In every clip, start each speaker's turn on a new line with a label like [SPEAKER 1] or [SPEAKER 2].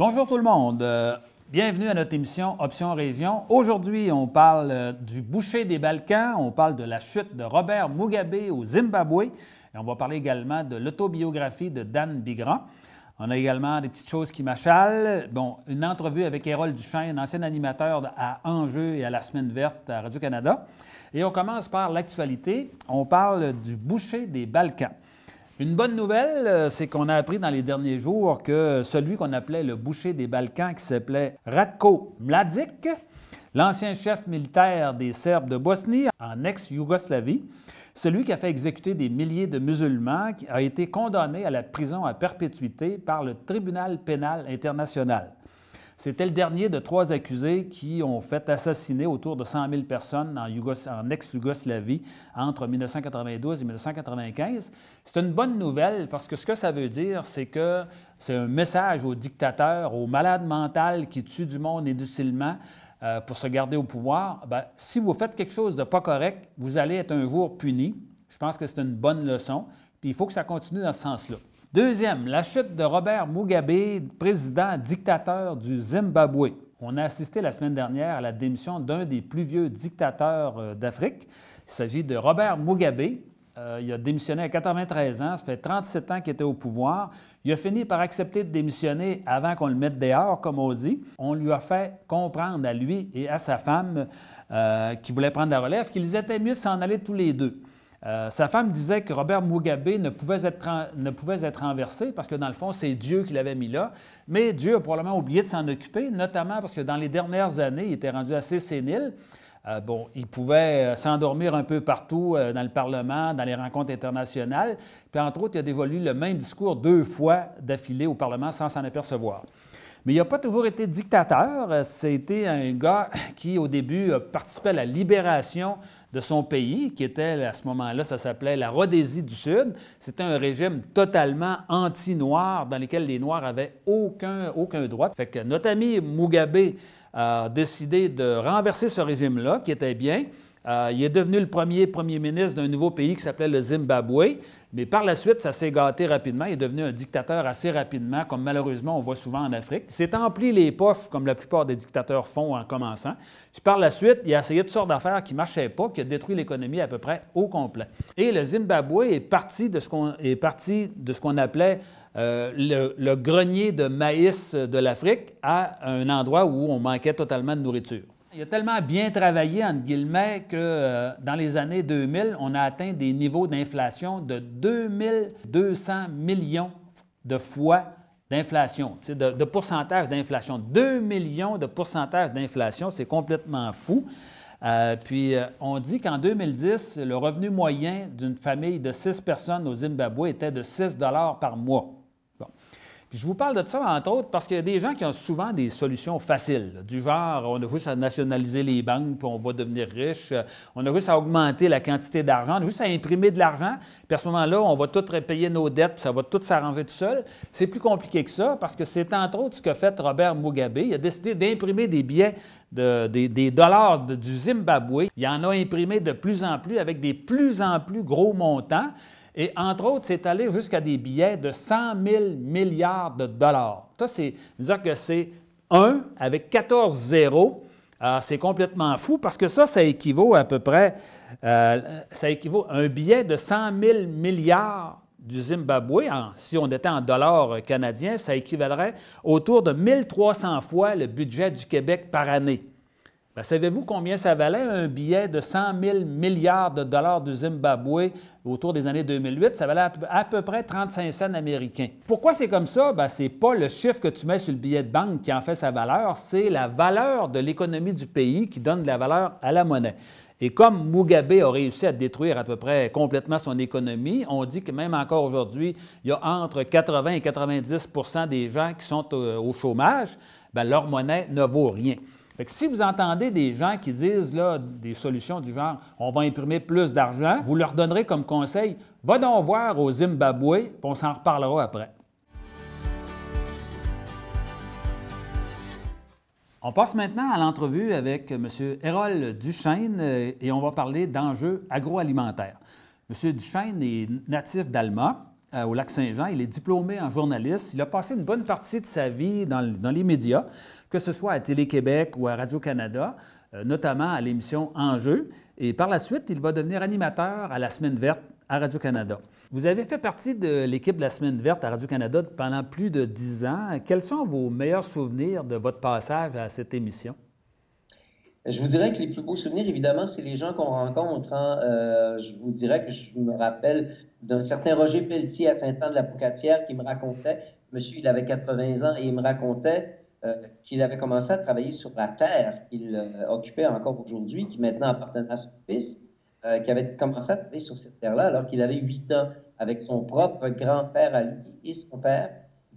[SPEAKER 1] Bonjour tout le monde. Euh, bienvenue à notre émission Option Région. Aujourd'hui, on parle euh, du boucher des Balkans, on parle de la chute de Robert Mugabe au Zimbabwe et on va parler également de l'autobiographie de Dan Bigrand. On a également des petites choses qui m'achalent. Bon, une entrevue avec Hérol Duchesne, ancien animateur à Enjeu et à la Semaine verte à Radio-Canada. Et on commence par l'actualité. On parle du boucher des Balkans. Une bonne nouvelle, euh, c'est qu'on a appris dans les derniers jours que celui qu'on appelait le boucher des Balkans, qui s'appelait Ratko Mladic, l'ancien chef militaire des Serbes de Bosnie en ex-Yougoslavie, celui qui a fait exécuter des milliers de musulmans, a été condamné à la prison à perpétuité par le tribunal pénal international. C'était le dernier de trois accusés qui ont fait assassiner autour de 100 000 personnes en, ex-Yougoslavie entre 1992 et 1995. C'est une bonne nouvelle parce que ce que ça veut dire, c'est que c'est un message aux dictateurs, aux malades mentales qui tuent du monde inutilement euh, pour se garder au pouvoir. Ben, si vous faites quelque chose de pas correct, vous allez être un jour puni. Je pense que c'est une bonne leçon. Puis il faut que ça continue dans ce sens-là. Deuxième, la chute de Robert Mugabe, président dictateur du Zimbabwe. On a assisté la semaine dernière à la démission d'un des plus vieux dictateurs euh, d'Afrique. Il s'agit de Robert Mugabe. Euh, il a démissionné à 93 ans, ça fait 37 ans qu'il était au pouvoir. Il a fini par accepter de démissionner avant qu'on le mette dehors, comme on dit. On lui a fait comprendre à lui et à sa femme euh, qui voulait prendre la relève qu'ils étaient mieux de s'en aller tous les deux. Euh, sa femme disait que Robert Mugabe ne pouvait, être, ne pouvait être renversé parce que, dans le fond, c'est Dieu qui l'avait mis là. Mais Dieu a probablement oublié de s'en occuper, notamment parce que dans les dernières années, il était rendu assez sénile. Euh, bon, il pouvait euh, s'endormir un peu partout dans le Parlement, dans les rencontres internationales. Puis, entre autres, il a dévolu le même discours deux fois d'affilée au Parlement sans s'en apercevoir. Mais il n'a pas toujours été dictateur. C'était un gars qui, au début, participait à la libération de son pays, qui était à ce moment-là, ça s'appelait la Rhodésie du Sud. C'était un régime totalement anti-noir dans lequel les Noirs avaient aucun, aucun droit. Fait que notre ami Mugabe a décidé de renverser ce régime-là, qui était bien. Euh, il est devenu le premier premier ministre d'un nouveau pays qui s'appelait le Zimbabwe. Mais par la suite, ça s'est gâté rapidement. Il est devenu un dictateur assez rapidement, comme malheureusement on voit souvent en Afrique. Il s'est empli les poches, comme la plupart des dictateurs font en commençant. Puis par la suite, il a essayé toutes sortes d'affaires qui ne marchaient pas, qui a détruit l'économie à peu près au complet. Et le Zimbabwe est parti de ce qu'on, appelait euh, le grenier de maïs de l'Afrique à un endroit où on manquait totalement de nourriture. Il a tellement bien travaillé, entre guillemets, que euh, dans les années 2000, on a atteint des niveaux d'inflation de 2200 millions de fois d'inflation, de, pourcentage d'inflation. 2 millions de pourcentage d'inflation, c'est complètement fou. Euh, puis, euh, on dit qu'en 2010, le revenu moyen d'une famille de 6 personnes au Zimbabwe était de 6 par mois je vous parle de ça, entre autres, parce qu'il y a des gens qui ont souvent des solutions faciles, du genre, on a juste à nationaliser les banques, puis on va devenir riche, on a juste à augmenter la quantité d'argent, on a juste à imprimer de l'argent, puis à ce moment-là, on va tout repayer nos dettes, puis ça va tout s'arranger tout seul. C'est plus compliqué que ça, parce que c'est entre autres ce qu'a fait Robert Mugabe. Il a décidé d'imprimer des billets des, dollars du Zimbabwe. Il en a imprimé de plus en plus avec des plus en plus gros montants. Et entre autres, c'est allé jusqu'à des billets de 100 000 milliards de dollars. Ça, c'est dire que c'est 1 avec 14 zéros. c'est complètement fou parce que ça, ça équivaut à peu près, euh, ça équivaut à un billet de 100 000 milliards du Zimbabwe, si on était en dollars canadiens, ça équivalerait autour de 1300 fois le budget du Québec par année. Ben, savez-vous combien ça valait un billet de 100 000 milliards de dollars du Zimbabwe autour des années 2008? Ça valait à peu près 35 cents américains. Pourquoi c'est comme ça? Ben, ce n'est pas le chiffre que tu mets sur le billet de banque qui en fait sa valeur, c'est la valeur de l'économie du pays qui donne de la valeur à la monnaie. Et comme Mugabe a réussi à détruire à peu près complètement son économie, on dit que même encore aujourd'hui, il y a entre 80 et 90% des gens qui sont au, chômage, ben, leur monnaie ne vaut rien si vous entendez des gens qui disent là, des solutions du genre on va imprimer plus d'argent, vous leur donnerez comme conseil va donc voir au Zimbabwe, puis on s'en reparlera après. On passe maintenant à l'entrevue avec M. Hérol Duchesne et on va parler d'enjeux agroalimentaires. M. Duchesne est natif d'Alma. Euh, au Lac-Saint-Jean. Il est diplômé en journaliste. Il a passé une bonne partie de sa vie dans, les médias, que ce soit à Télé-Québec ou à Radio-Canada, euh, notamment à l'émission Enjeu. Et par la suite, il va devenir animateur à la Semaine verte à Radio-Canada. Vous avez fait partie de l'équipe de la Semaine verte à Radio-Canada pendant plus de dix ans. Quels sont vos meilleurs souvenirs de votre passage à cette émission?
[SPEAKER 2] Je vous dirais que les plus beaux souvenirs, évidemment, c'est les gens qu'on rencontre. Hein. Euh, je vous dirais que je me rappelle d'un certain Roger Pelletier à Saint-Anne-de-la-Pocatière qui me racontait, monsieur, il avait 80 ans, et il me racontait euh, qu'il avait commencé à travailler sur la terre qu'il euh, occupait encore aujourd'hui, qui maintenant appartenait à son fils, qui avait commencé à travailler sur cette terre-là alors qu'il avait 8 ans, avec son propre grand-père à lui et son père.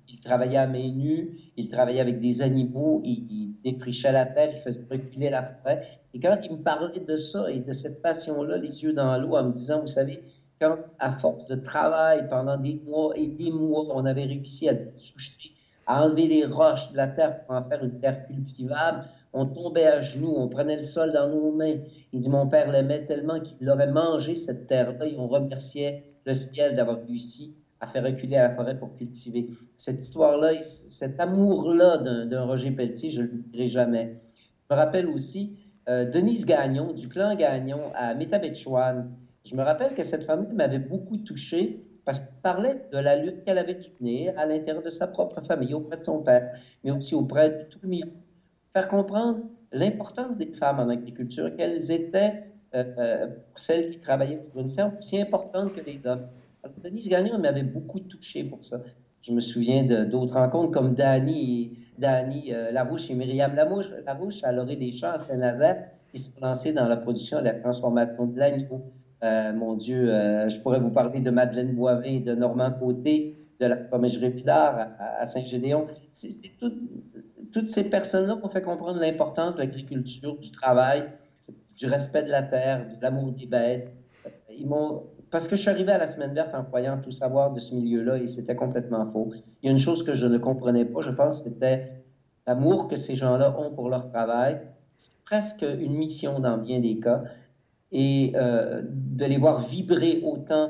[SPEAKER 2] Il travaillait à main nue, il travaillait avec des animaux, il, défrichait la terre, il faisait reculer la forêt. Et quand il me parlait de ça et de cette passion-là, les yeux dans l'eau, en me disant, vous savez, quand à force de travail pendant des mois et des mois, on avait réussi à dessoucher, à enlever les roches de la terre pour en faire une terre cultivable, on tombait à genoux, on prenait le sol dans nos mains. Il dit, mon père l'aimait tellement qu'il aurait mangé cette terre-là et on remerciait le ciel d'avoir réussi à faire reculer à la forêt pour cultiver. Cette histoire-là, cet amour-là d'un Roger Pelletier, je ne l'oublierai jamais. Je me rappelle aussi euh, Denise Gagnon, du clan Gagnon à Métabetchouane. Je me rappelle que cette famille m'avait beaucoup touché parce qu'elle parlait de la lutte qu'elle avait dû tenir à l'intérieur de sa propre famille, auprès de son père, mais aussi auprès de tout le milieu. Faire comprendre l'importance des femmes en agriculture, qu'elles étaient, euh, euh, celles qui travaillaient sur une ferme, aussi importantes que les hommes. Denise Gagnon m'avait beaucoup touché pour ça. Je me souviens d'autres rencontres comme Dani, Dani euh, Larouche et Myriam Larouche, Larouche à l'orée des Champs à Saint-Nazaire, qui se lancés dans la production et la transformation de l'agneau. Euh, mon Dieu, euh, je pourrais vous parler de Madeleine Boivin, de Normand Côté, de la fromagerie Pidard à, Saint-Gédéon. C'est toutes ces personnes-là qui ont fait comprendre l'importance de l'agriculture, du travail, du respect de la terre, de l'amour des bêtes. Ils m'ont parce que je suis arrivé à la semaine verte en croyant tout savoir de ce milieu-là et c'était complètement faux. Il y a une chose que je ne comprenais pas, je pense, c'était l'amour que ces gens-là ont pour leur travail. C'est presque une mission dans bien des cas. Et euh, de les voir vibrer autant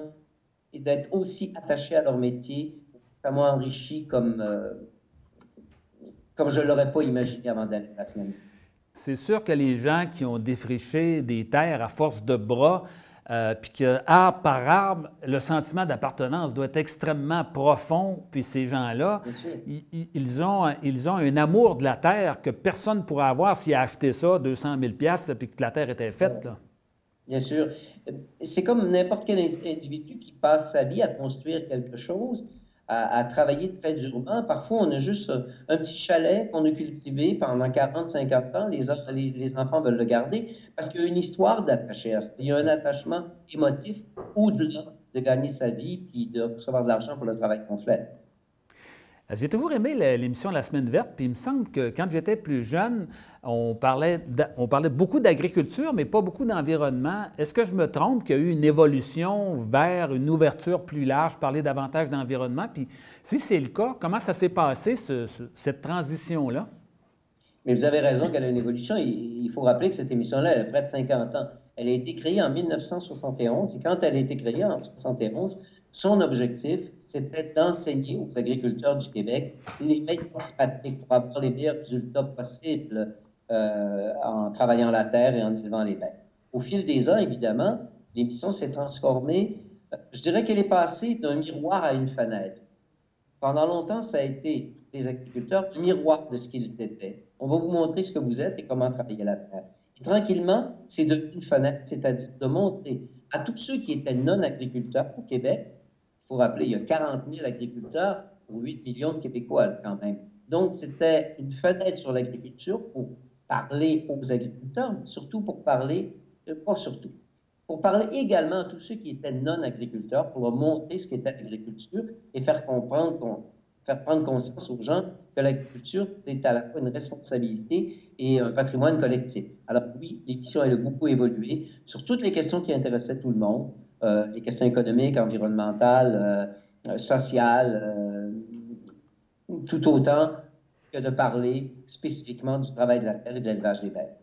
[SPEAKER 2] et d'être aussi attachés à leur métier, ça m'a enrichi comme, euh, comme je ne l'aurais pas imaginé avant d'aller la semaine.
[SPEAKER 1] C'est sûr que les gens qui ont défriché des terres à force de bras, euh, puis que arbre par arbre, le sentiment d'appartenance doit être extrêmement profond. Puis ces gens-là, ils, ont, ils ont un amour de la terre que personne ne pourrait avoir s'il a acheté ça 200 000 puis que la terre était faite. Là.
[SPEAKER 2] Bien sûr. C'est comme n'importe quel individu qui passe sa vie à construire quelque chose à, travailler très durement. Parfois, on a juste un petit chalet qu'on a cultivé pendant 40, 50 ans. Les, enfants veulent le garder parce qu'il y a une histoire d'attacher à ça. Il y a un attachement émotif au-delà de gagner sa vie puis de recevoir de l'argent pour le travail qu'on fait.
[SPEAKER 1] J'ai toujours aimé l'émission La Semaine verte, puis il me semble que quand j'étais plus jeune, on parlait, beaucoup d'agriculture, mais pas beaucoup d'environnement. Est-ce que je me trompe qu'il y a eu une évolution vers une ouverture plus large, parler davantage d'environnement? Puis si c'est le cas, comment ça s'est passé, cette transition-là?
[SPEAKER 2] Mais vous avez raison qu'elle a une évolution. Il faut rappeler que cette émission-là, elle a près de 50 ans. Elle a été créée en 1971 et quand elle a été créée en 1971, son objectif, c'était d'enseigner aux agriculteurs du Québec les meilleures pratiques pour avoir les meilleurs résultats possibles euh, en travaillant la terre et en élevant les bêtes. Au fil des ans, évidemment, l'émission s'est transformée. Je dirais qu'elle est passée d'un miroir à une fenêtre. Pendant longtemps, ça a été les agriculteurs le miroir de ce qu'ils étaient. On va vous montrer ce que vous êtes et comment travailler la terre. Et tranquillement, c'est devenu une fenêtre, c'est-à-dire de montrer à tous ceux qui étaient non-agriculteurs au Québec faut rappeler, il y a 40 000 agriculteurs pour 8 millions de Québécois quand même. Donc, c'était une fenêtre sur l'agriculture pour parler aux agriculteurs, mais surtout pour parler, euh, pas surtout, pour parler également à tous ceux qui étaient non-agriculteurs, pour montrer ce qu'était l'agriculture et faire comprendre, faire prendre conscience aux gens que l'agriculture, c'est à la fois une responsabilité et un patrimoine collectif. Alors oui, l'émission, elle a beaucoup évolué sur toutes les questions qui intéressaient tout le monde. Euh, les questions économiques, environnementales, euh, euh, sociales, tout autant que de parler spécifiquement du travail de la terre et de l'élevage des bêtes.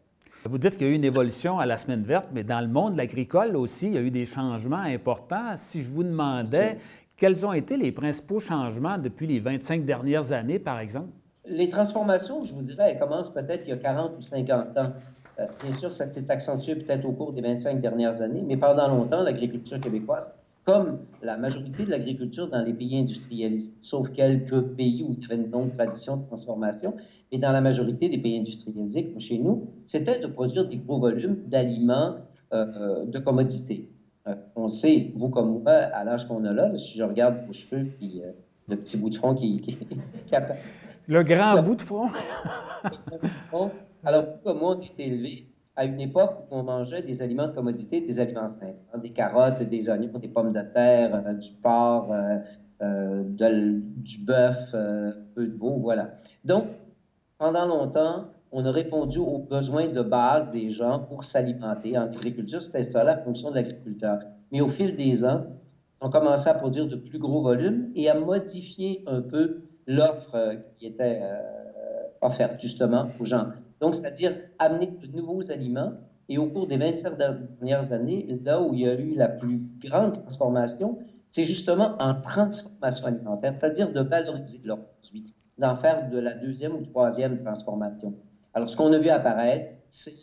[SPEAKER 1] Vous dites qu'il y a eu une évolution à la semaine verte, mais dans le monde agricole aussi, il y a eu des changements importants. Si je vous demandais quels ont été les principaux changements depuis les 25 dernières années, par exemple?
[SPEAKER 2] Les transformations, je vous dirais, elles commencent peut-être il y a 40 ou 50 ans. Euh, bien sûr, ça s'est accentué peut-être au cours des 25 dernières années, mais pendant longtemps, l'agriculture québécoise, comme la majorité de l'agriculture dans les pays industrialisés, sauf quelques pays où il y avait une longue tradition de transformation, mais dans la majorité des pays industrialisés, comme chez nous, c'était de produire des gros volumes d'aliments euh, euh, de commodité. on sait, vous comme moi, à l'âge qu'on a là, si je regarde vos cheveux, puis le petit bout de front qui, qui,
[SPEAKER 1] Le grand bout de front.
[SPEAKER 2] Alors, comme moi, on est élevé à une époque où on mangeait des aliments de commodité, des aliments simples, hein, des carottes, des oignons, des pommes de terre, euh, du porc, euh, euh, du bœuf, un peu de veau, voilà. Donc, pendant longtemps, on a répondu aux besoins de base des gens pour s'alimenter. En agriculture, c'était ça la fonction de l'agriculteur. Mais au fil des ans, on commencé à produire de plus gros volumes et à modifier un peu l'offre qui était offerte justement aux gens. Donc, c'est-à-dire amener de nouveaux aliments. Et au cours des 25 dernières années, là où il y a eu la plus grande transformation, c'est justement en transformation alimentaire, c'est-à-dire de valoriser leurs produits, d'en faire de la deuxième ou troisième transformation. Alors, ce qu'on a vu apparaître, c'est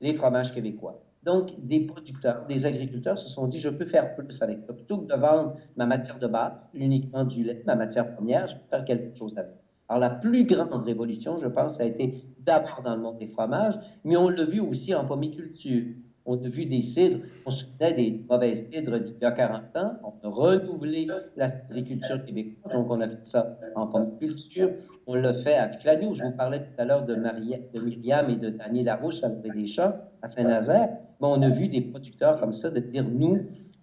[SPEAKER 2] les fromages québécois. Donc, des producteurs, des agriculteurs se sont dit, je peux faire plus avec ça. Plutôt que de vendre ma matière de base, uniquement du lait, ma matière première, je peux faire quelque chose avec. Alors, la plus grande révolution, je pense, a été d'abord dans le monde des fromages, mais on l'a vu aussi en pomiculture. On a vu des cidres, on se souvenait des mauvais cidres d'il y a 40 ans. On a renouvelé la cidriculture québécoise, donc on a fait ça en pomiculture. On l'a fait avec l'agneau. Je vous parlais tout à l'heure de, de Myriam et de Daniel Larouche à des Champs, à Saint-Nazaire. Mais on a vu des producteurs comme ça de dire, nous,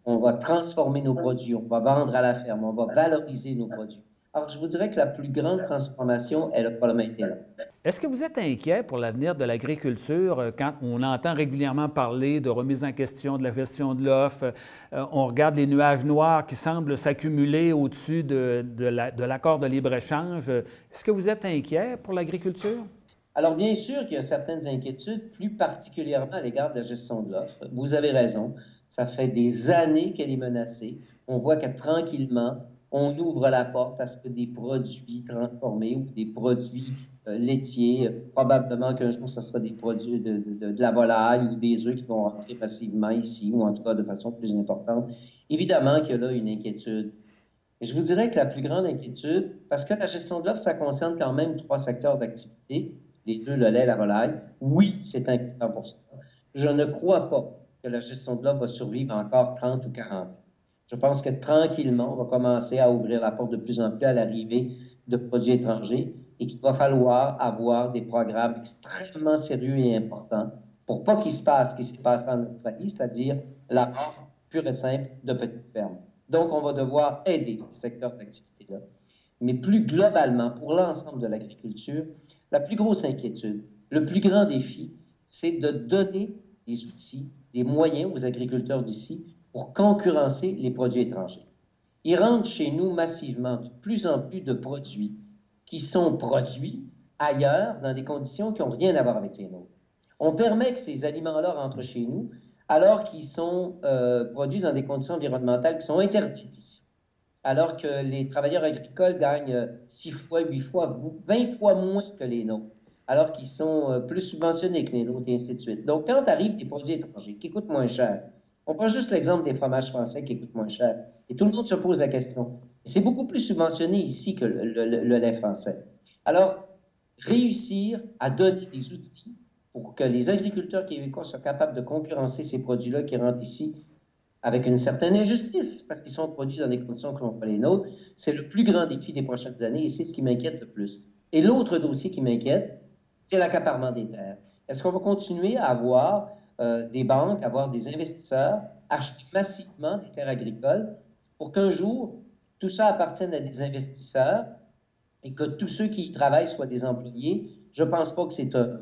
[SPEAKER 2] on va transformer nos produits, on va vendre à la ferme, on va valoriser nos produits. Alors, je vous dirais que la plus grande transformation, elle a probablement été là.
[SPEAKER 1] Est-ce que vous êtes inquiet pour l'avenir de l'agriculture euh, quand on entend régulièrement parler de remise en question de la gestion de l'offre? Euh, on regarde les nuages noirs qui semblent s'accumuler au-dessus de, de l'accord de, libre-échange. Est-ce que vous êtes inquiet pour l'agriculture?
[SPEAKER 2] Alors, bien sûr qu'il y a certaines inquiétudes, plus particulièrement à l'égard de la gestion de l'offre. Vous avez raison. Ça fait des années qu'elle est menacée. On voit que tranquillement, on ouvre la porte à ce que des produits transformés ou des produits euh, laitiers, probablement qu'un jour, ce sera des produits de, de, la volaille ou des œufs qui vont rentrer passivement ici, ou en tout cas de façon plus importante. Évidemment qu'il y a là une inquiétude. Je vous dirais que la plus grande inquiétude, parce que la gestion de l'offre, ça concerne quand même trois secteurs d'activité, les œufs, le lait, la volaille. Oui, c'est inquiétant pour ça. Je ne crois pas que la gestion de l'offre va survivre encore 30 ou 40 ans. Je pense que tranquillement, on va commencer à ouvrir la porte de plus en plus à l'arrivée de produits étrangers et qu'il va falloir avoir des programmes extrêmement sérieux et importants pour pas qu'il se passe ce qui s'est passé en Australie, c'est-à-dire la mort pure et simple de petites fermes. Donc, on va devoir aider ces secteurs d'activité-là. Mais plus globalement, pour l'ensemble de l'agriculture, la plus grosse inquiétude, le plus grand défi, c'est de donner des outils, des moyens aux agriculteurs d'ici pour concurrencer les produits étrangers. Ils rentrent chez nous massivement de plus en plus de produits qui sont produits ailleurs dans des conditions qui n'ont rien à voir avec les nôtres. On permet que ces aliments-là rentrent chez nous alors qu'ils sont euh, produits dans des conditions environnementales qui sont interdites ici. Alors que les travailleurs agricoles gagnent 6 fois, 8 fois, 20 fois moins que les nôtres, alors qu'ils sont euh, plus subventionnés que les nôtres et ainsi de suite. Donc, quand arrivent des produits étrangers qui coûtent moins cher, on prend juste l'exemple des fromages français qui coûtent moins cher. Et tout le monde se pose la question. C'est beaucoup plus subventionné ici que le, lait français. Alors, réussir à donner des outils pour que les agriculteurs québécois soient capables de concurrencer ces produits-là qui rentrent ici avec une certaine injustice, parce qu'ils sont produits dans des conditions qui ne sont pas les nôtres, c'est le plus grand défi des prochaines années et c'est ce qui m'inquiète le plus. Et l'autre dossier qui m'inquiète, c'est l'accaparement des terres. Est-ce qu'on va continuer à avoir euh, des banques, avoir des investisseurs, acheter massivement des terres agricoles pour qu'un jour, tout ça appartienne à des investisseurs et que tous ceux qui y travaillent soient des employés. Je ne pense pas que c'est un,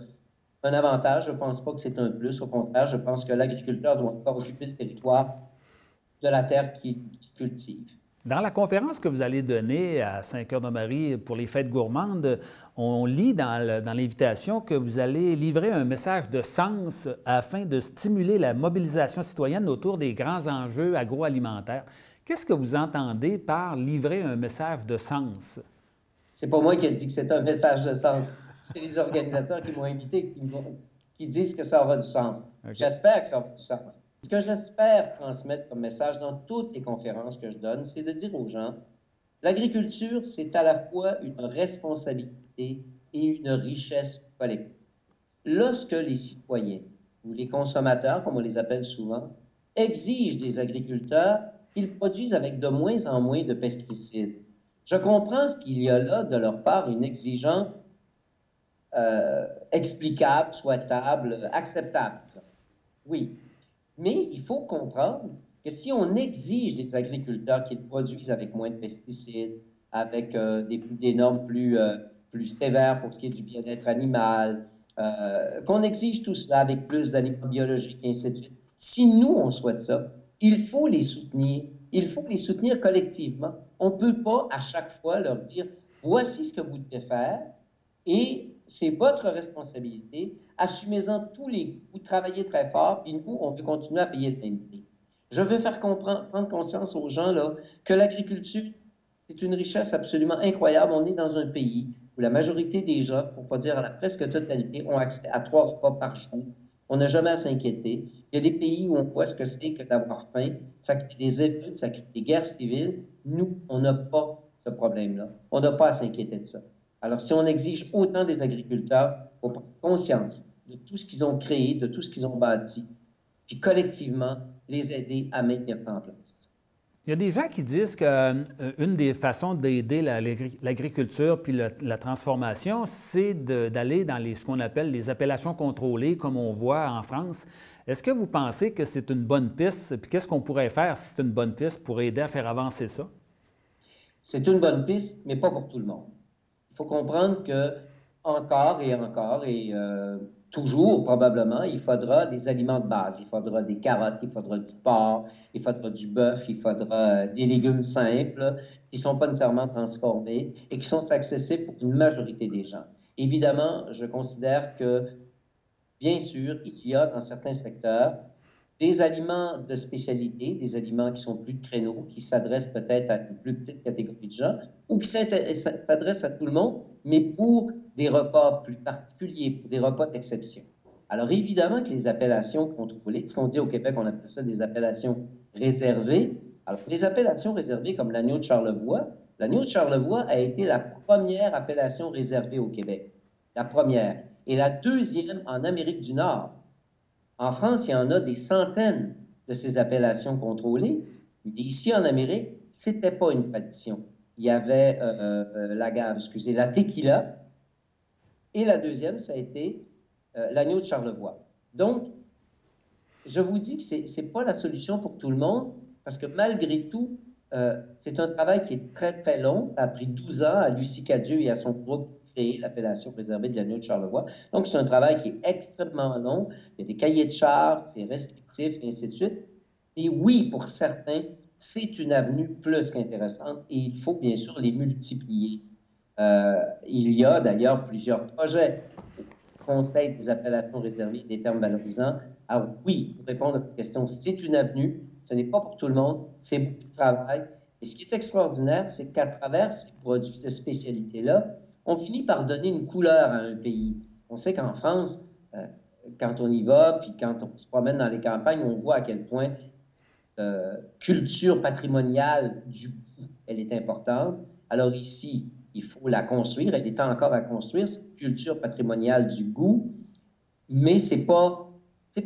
[SPEAKER 2] avantage, je ne pense pas que c'est un plus. Au contraire, je pense que l'agriculteur doit encore occuper le territoire de la terre qu'il cultive.
[SPEAKER 1] Dans la conférence que vous allez donner à Saint-Cœur-de-Marie pour les fêtes gourmandes, on lit dans l'invitation que vous allez livrer un message de sens afin de stimuler la mobilisation citoyenne autour des grands enjeux agroalimentaires. Qu'est-ce que vous entendez par livrer un message de sens?
[SPEAKER 2] C'est pas moi qui ai dit que c'est un message de sens. C'est les organisateurs qui m'ont invité, qui, disent que ça aura du sens. J'espère que ça aura du sens. Ce que j'espère transmettre comme message dans toutes les conférences que je donne, c'est de dire aux gens, l'agriculture, c'est à la fois une responsabilité et une richesse collective. Lorsque les citoyens, ou les consommateurs, comme on les appelle souvent, exigent des agriculteurs qu'ils produisent avec de moins en moins de pesticides, je comprends qu'il y a là, de leur part, une exigence euh, explicable, souhaitable, acceptable. Oui. Mais il faut comprendre que si on exige des agriculteurs qu'ils produisent avec moins de pesticides, avec euh, des, normes plus, euh, plus sévères pour ce qui est du bien-être animal, qu'on exige tout cela avec plus d'aliments biologiques et ainsi de suite, si nous, on souhaite ça, il faut les soutenir. Il faut les soutenir collectivement. On ne peut pas à chaque fois leur dire voici ce que vous devez faire et c'est votre responsabilité. Assumez-en tous les Vous travaillez très fort, puis nous, on peut continuer à payer le même prix. Je veux faire comprendre, prendre conscience aux gens là, que l'agriculture, c'est une richesse absolument incroyable. On est dans un pays où la majorité des gens, pour pas dire la presque totalité, ont accès à trois repas par jour. On n'a jamais à s'inquiéter. Il y a des pays où on voit ce que c'est que d'avoir faim. Ça crée des études, ça crée des guerres civiles. Nous, on n'a pas ce problème-là. On n'a pas à s'inquiéter de ça. Alors, si on exige autant des agriculteurs, il faut prendre conscience de tout ce qu'ils ont créé, de tout ce qu'ils ont bâti, puis collectivement les aider à maintenir ça en place.
[SPEAKER 1] Il y a des gens qui disent qu'une euh, des façons d'aider l'agriculture puis la transformation, c'est d'aller dans les, ce qu'on appelle les appellations contrôlées, comme on voit en France. Est-ce que vous pensez que c'est une bonne piste? Puis qu'est-ce qu'on pourrait faire si c'est une bonne piste pour aider à faire avancer ça?
[SPEAKER 2] C'est une bonne piste, mais pas pour tout le monde. Il faut comprendre que encore et encore et euh, toujours probablement, il faudra des aliments de base. Il faudra des carottes, il faudra du porc, il faudra du bœuf, il faudra euh, des légumes simples qui ne sont pas nécessairement transformés et qui sont accessibles pour une majorité des gens. Évidemment, je considère que, bien sûr, il y a dans certains secteurs des aliments de spécialité, des aliments qui sont plus de créneaux, qui s'adressent peut-être à une plus petite catégorie de gens, ou qui s'adressent à tout le monde, mais pour des repas plus particuliers, pour des repas d'exception. Alors évidemment que les appellations contrôlées, ce qu'on dit au Québec, on appelle ça des appellations réservées. Alors les appellations réservées comme l'agneau de Charlevoix, l'agneau de Charlevoix a été la première appellation réservée au Québec. La première. Et la deuxième en Amérique du Nord. En France, il y en a des centaines de ces appellations contrôlées. Ici, en Amérique, ce n'était pas une tradition. Il y avait euh, euh, euh, la gave, excusez, la tequila. Et la deuxième, ça a été l'agneau de Charlevoix. Donc, je vous dis que ce n'est pas la solution pour tout le monde, parce que malgré tout, c'est un travail qui est très, très long. Ça a pris 12 ans à Lucie Cadieux et à son groupe créer l'appellation réservée de l'agneau de Charlevoix. Donc, c'est un travail qui est extrêmement long. Il y a des cahiers de charges, c'est restrictif, et ainsi de suite. Et oui, pour certains, c'est une avenue plus qu'intéressante et il faut bien sûr les multiplier. Euh, il y a d'ailleurs plusieurs projets. Conseil des appellations réservées des termes valorisants. Alors oui, pour répondre à votre question, c'est une avenue. Ce n'est pas pour tout le monde. C'est beaucoup de travail. Et ce qui est extraordinaire, c'est qu'à travers ces produits de spécialité-là, on finit par donner une couleur à un pays. On sait qu'en France, euh, quand on y va, puis quand on se promène dans les campagnes, on voit à quel point euh, culture patrimoniale du goût, elle est importante. Alors ici, il faut la construire. Elle est encore à construire, cette culture patrimoniale du goût, mais ce n'est pas,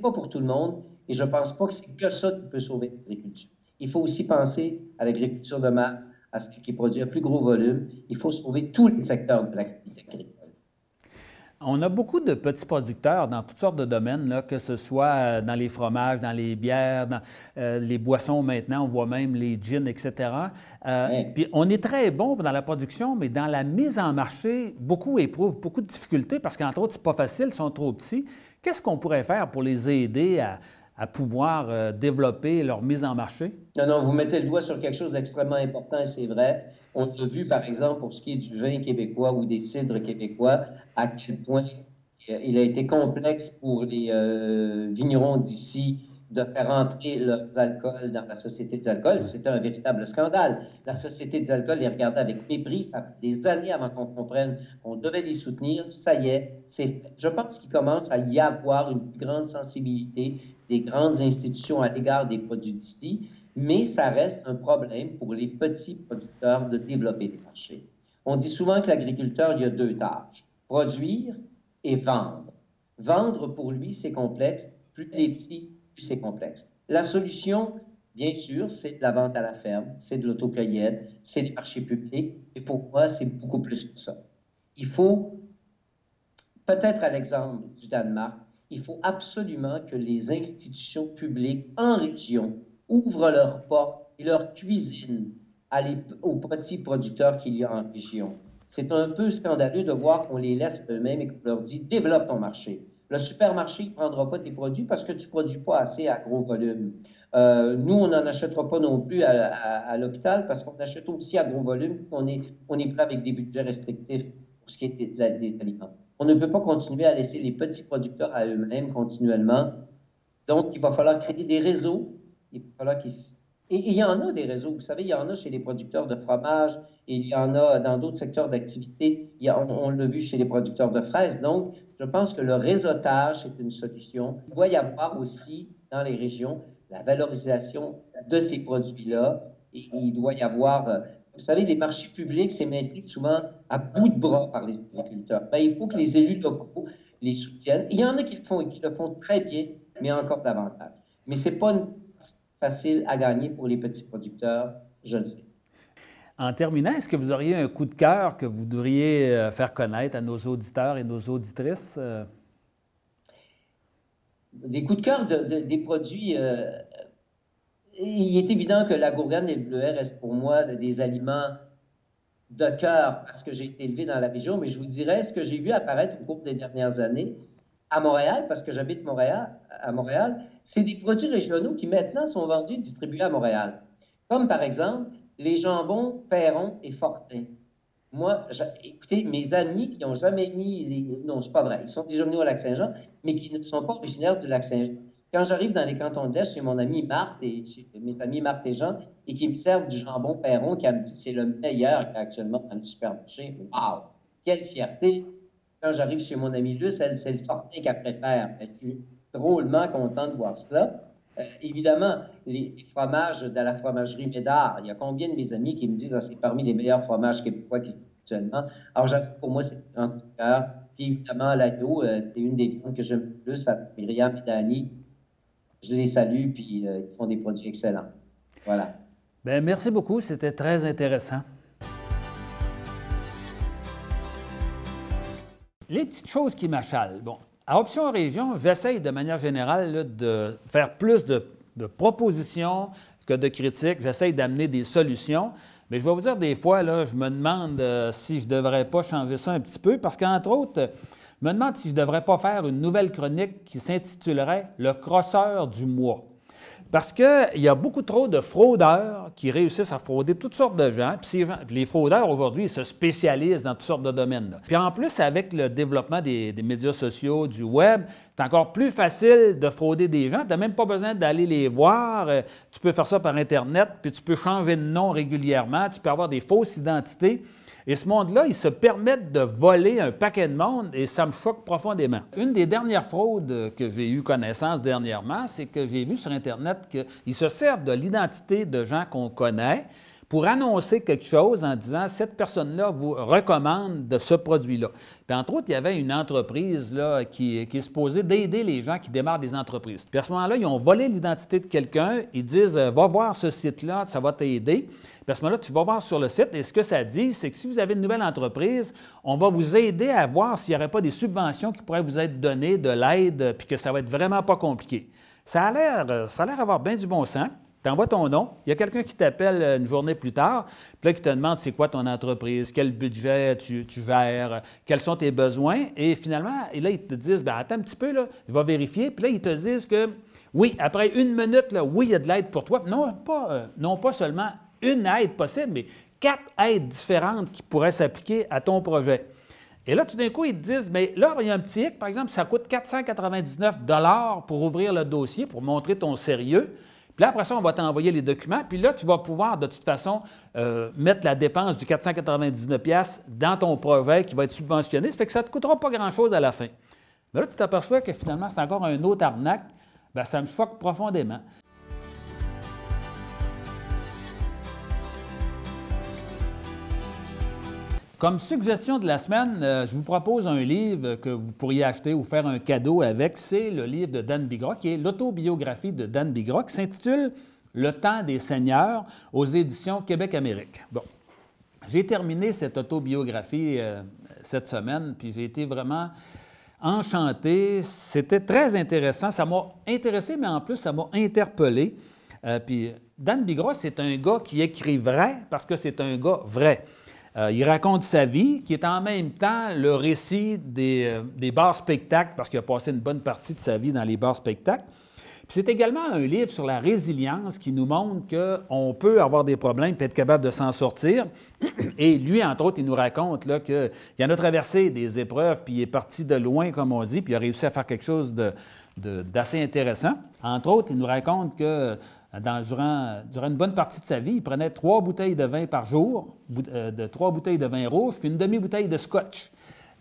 [SPEAKER 2] pas pour tout le monde. Et je ne pense pas que c'est que ça qui peut sauver l'agriculture. Il faut aussi penser à l'agriculture de masse, à ce qui produit un plus gros volume. Il faut sauver tous les secteurs de l'activité agricole.
[SPEAKER 1] On a beaucoup de petits producteurs dans toutes sortes de domaines, là, que ce soit euh, dans les fromages, dans les bières, dans euh, les boissons maintenant, on voit même les gins, etc. Euh, puis on est très bon dans la production, mais dans la mise en marché, beaucoup éprouvent beaucoup de difficultés parce qu'entre autres, c'est pas facile, ils sont trop petits. Qu'est-ce qu'on pourrait faire pour les aider à, à pouvoir euh, développer leur mise en marché?
[SPEAKER 2] Non, non, vous mettez le doigt sur quelque chose d'extrêmement important, c'est vrai. On a vu, par exemple, pour ce qui est du vin québécois ou des cidres québécois, à quel point il a été complexe pour les euh, vignerons d'ici de faire entrer leurs alcools dans la Société des alcools. C'était un véritable scandale. La Société des alcools les regardait avec mépris. Ça a pris des années avant qu'on comprenne qu'on devait les soutenir. Ça y est, c'est fait. Je pense qu'il commence à y avoir une plus grande sensibilité des grandes institutions à l'égard des produits d'ici, mais ça reste un problème pour les petits producteurs de développer des marchés. On dit souvent que l'agriculteur, il y a deux tâches, produire et vendre. Vendre, pour lui, c'est complexe. Plus les petits, plus c'est complexe. La solution, bien sûr, c'est de la vente à la ferme, c'est de l'autocueillette, c'est des marchés publics. Et pour moi, c'est beaucoup plus que ça. Il faut, peut-être à l'exemple du Danemark, il faut absolument que les institutions publiques en région ouvrent leurs portes et leurs cuisines aux petits producteurs qu'il y a en région. C'est un peu scandaleux de voir qu'on les laisse eux-mêmes et qu'on leur dit développe ton marché. Le supermarché ne prendra pas tes produits parce que tu ne produis pas assez à gros volume. Euh, nous, on n'en achètera pas non plus à, l'hôpital parce qu'on achète aussi à gros volume. On est, on est prêt avec des budgets restrictifs pour ce qui est des aliments. On ne peut pas continuer à laisser les petits producteurs à eux-mêmes continuellement. Donc, il va falloir créer des réseaux. Il va falloir qu'ils et, il y en a des réseaux. Vous savez, il y en a chez les producteurs de fromage et il y en a dans d'autres secteurs d'activité. On, l'a vu chez les producteurs de fraises. Donc, je pense que le réseautage est une solution. Il doit y avoir aussi dans les régions la valorisation de ces produits-là. Et, il doit y avoir, euh, vous savez, les marchés publics, c'est maintenu souvent à bout de bras par les agriculteurs. Ben, il faut que les élus locaux les soutiennent. Il y en a qui le font et qui le font très bien, mais encore davantage. Mais ce n'est pas une facile à gagner pour les petits producteurs, je le sais.
[SPEAKER 1] En terminant, est-ce que vous auriez un coup de cœur que vous devriez euh, faire connaître à nos auditeurs et nos auditrices? Euh?
[SPEAKER 2] Des coups de cœur des produits. Euh, il est évident que la gourgane et le bleuet restent pour moi des aliments de cœur parce que j'ai été élevé dans la région, mais je vous dirais ce que j'ai vu apparaître au cours des dernières années à Montréal, parce que j'habite Montréal, à Montréal, c'est des produits régionaux qui maintenant sont vendus et distribués à Montréal. Comme par exemple les jambons Perron et Fortin. Moi, écoutez, mes amis qui n'ont jamais mis les... Non, c'est pas vrai. Ils sont déjà venus au Lac-Saint-Jean, mais qui ne sont pas originaires du Lac-Saint-Jean. Quand j'arrive dans les cantons de l'Est, chez mon ami Marthe et mes amis Marthe et Jean, et qui me servent du jambon Perron, qui me dit c'est le meilleur actuellement dans le supermarché. Waouh! Quelle fierté! Quand j'arrive chez mon ami Luce, elle, c'est le Fortin qu'elle préfère. Je suis drôlement content de voir cela. Euh, évidemment, les, fromages de la fromagerie Médard, il y a combien de mes amis qui me disent ah, c'est parmi les meilleurs fromages québécois qui sont actuellement. Alors, pour moi, c'est un coup cœur. Puis évidemment, l'agneau, euh, c'est une des viandes que j'aime le plus avec Myriam et Dani. Je les salue, puis euh, ils font des produits excellents. Voilà.
[SPEAKER 1] Bien, merci beaucoup. C'était très intéressant. Les petites choses qui m'achalent. Bon, à Option Région, j'essaye de manière générale de faire plus de, propositions que de critiques. J'essaye d'amener des solutions. Mais je vais vous dire, des fois, là, je me demande euh, si je ne devrais pas changer ça un petit peu, parce qu'entre autres, me demande si je ne devrais pas faire une nouvelle chronique qui s'intitulerait Le crosseur du mois. Parce qu'il y a beaucoup trop de fraudeurs qui réussissent à frauder toutes sortes de gens. Puis les fraudeurs, aujourd'hui, se spécialisent dans toutes sortes de domaines. Puis en plus, avec le développement des, médias sociaux, du web, c'est encore plus facile de frauder des gens. Tu n'as même pas besoin d'aller les voir. Euh, tu peux faire ça par Internet, puis tu peux changer de nom régulièrement. Tu peux avoir des fausses identités. Et ce monde-là, ils se permettent de voler un paquet de monde et ça me choque profondément. Une des dernières fraudes que j'ai eu connaissance dernièrement, c'est que j'ai vu sur Internet qu'ils se servent de l'identité de gens qu'on connaît pour annoncer quelque chose en disant cette personne-là vous recommande de ce produit-là. Puis entre autres, il y avait une entreprise qui, qui est supposée d'aider les gens qui démarrent des entreprises. Puis à ce moment-là, ils ont volé l'identité de quelqu'un, ils disent va voir ce site-là, ça va t'aider. Puis à ce moment-là, tu vas voir sur le site et ce que ça dit, c'est que si vous avez une nouvelle entreprise, on va vous aider à voir s'il n'y aurait pas des subventions qui pourraient vous être données, de l'aide, puis que ça va être vraiment pas compliqué. Ça a l'air, l'air avoir bien du bon sens. Tu envoies ton nom, il y a quelqu'un qui t'appelle une journée plus tard, puis là, qui te demande c'est quoi ton entreprise, quel budget tu, tu, gères, quels sont tes besoins, et finalement, et là, ils te disent, ben attends un petit peu, là, il va vérifier, puis là, ils te disent que oui, après une minute, là, oui, il y a de l'aide pour toi. Non, pas, euh, non pas seulement une aide possible, mais quatre aides différentes qui pourraient s'appliquer à ton projet. Et là, tout d'un coup, ils te disent, mais là, il y a un petit hic, par exemple, ça coûte 499 pour ouvrir le dossier, pour montrer ton sérieux. Puis là, après ça, on va t'envoyer les documents. Puis là, tu vas pouvoir, de toute façon, euh, mettre la dépense du 499 dans ton projet qui va être subventionné. Ça fait que ça ne te coûtera pas grand-chose à la fin. Mais là, tu t'aperçois que finalement, c'est encore un autre arnaque. Bien, ça me choque profondément. Comme suggestion de la semaine, euh, je vous propose un livre que vous pourriez acheter ou faire un cadeau avec. C'est le livre de Dan Bigra, qui est l'autobiographie de Dan Bigra, qui s'intitule Le temps des seigneurs aux éditions Québec-Amérique. Bon, j'ai terminé cette autobiographie euh, cette semaine, puis j'ai été vraiment enchanté. C'était très intéressant. Ça m'a intéressé, mais en plus, ça m'a interpellé. Euh, puis Dan Bigra, c'est un gars qui écrit vrai parce que c'est un gars vrai. Euh, il raconte sa vie, qui est en même temps le récit des, euh, des bars spectacles, parce qu'il a passé une bonne partie de sa vie dans les bars spectacles. C'est également un livre sur la résilience qui nous montre qu'on peut avoir des problèmes et être capable de s'en sortir. Et lui, entre autres, il nous raconte qu'il en a traversé des épreuves, puis il est parti de loin, comme on dit, puis il a réussi à faire quelque chose d'assez intéressant. Entre autres, il nous raconte que durant, une bonne partie de sa vie, il prenait trois bouteilles de vin par jour, euh, de trois bouteilles de vin rouge, puis une demi-bouteille de scotch.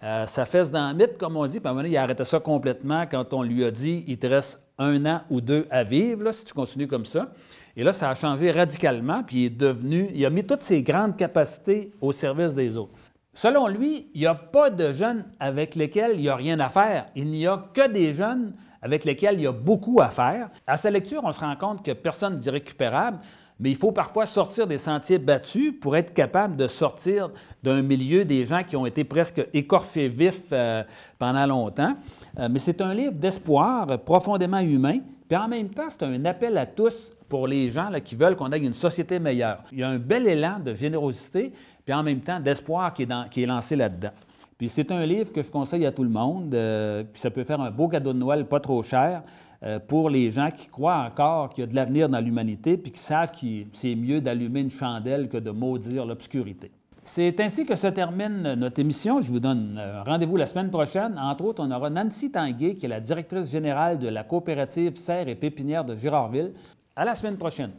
[SPEAKER 1] Euh, ça fesse dans le mythe, comme on dit, puis à un moment donné, il a arrêté ça complètement quand on lui a dit il te reste un an ou deux à vivre si tu continues comme ça. Et là, ça a changé radicalement, puis il est devenu, il a mis toutes ses grandes capacités au service des autres. Selon lui, il n'y a pas de jeunes avec lesquels il n'y a rien à faire. Il n'y a que des jeunes avec lesquels il y a beaucoup à faire. À sa lecture, on se rend compte que personne n'est irrécupérable, mais il faut parfois sortir des sentiers battus pour être capable de sortir d'un milieu des gens qui ont été presque écorfés vifs euh, pendant longtemps. Euh, mais c'est un livre d'espoir profondément humain, puis en même temps, c'est un appel à tous pour les gens qui veulent qu'on ait une société meilleure. Il y a un bel élan de générosité, puis en même temps d'espoir qui, qui est lancé là-dedans. Puis c'est un livre que je conseille à tout le monde, euh, puis ça peut faire un beau cadeau de Noël pas trop cher euh, pour les gens qui croient encore qu'il y a de l'avenir dans l'humanité, puis qui savent que c'est mieux d'allumer une chandelle que de maudire l'obscurité. C'est ainsi que se termine notre émission. Je vous donne euh, rendez-vous la semaine prochaine. Entre autres, on aura Nancy Tanguay, qui est la directrice générale de la coopérative Serre et Pépinière de Girardville. À la semaine prochaine.